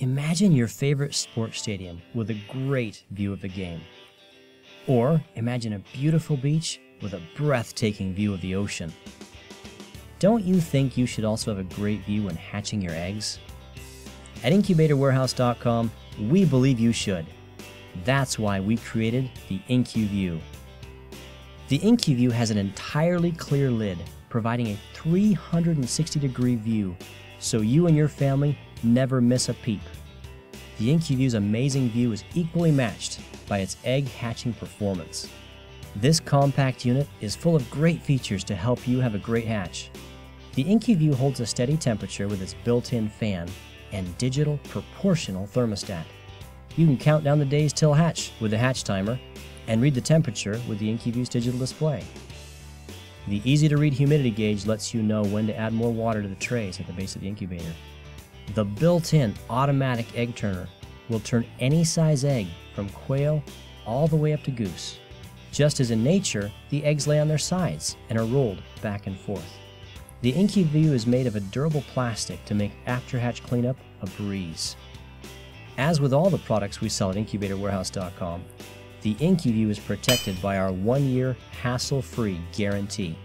Imagine your favorite sports stadium with a great view of the game. Or imagine a beautiful beach with a breathtaking view of the ocean. Don't you think you should also have a great view when hatching your eggs? At incubatorwarehouse.com, we believe you should. That's why we created the IncuView. The IncuView has an entirely clear lid, providing a 360 degree view so you and your family never miss a peep. The IncuView's amazing view is equally matched by its egg hatching performance. This compact unit is full of great features to help you have a great hatch. The IncuView holds a steady temperature with its built-in fan and digital proportional thermostat. You can count down the days till hatch with the hatch timer and read the temperature with the IncuView's digital display. The easy-to-read humidity gauge lets you know when to add more water to the trays at the base of the incubator. The built-in automatic egg turner will turn any size egg from quail all the way up to goose. Just as in nature, the eggs lay on their sides and are rolled back and forth. The IncuView is made of a durable plastic to make after-hatch cleanup a breeze. As with all the products we sell at incubatorwarehouse.com, the IncuView is protected by our one-year hassle-free guarantee.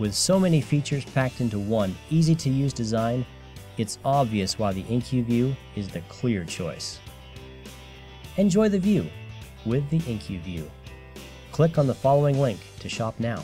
With so many features packed into one easy-to-use design, it's obvious why the IncuView is the clear choice. Enjoy the view with the IncuView. Click on the following link to shop now.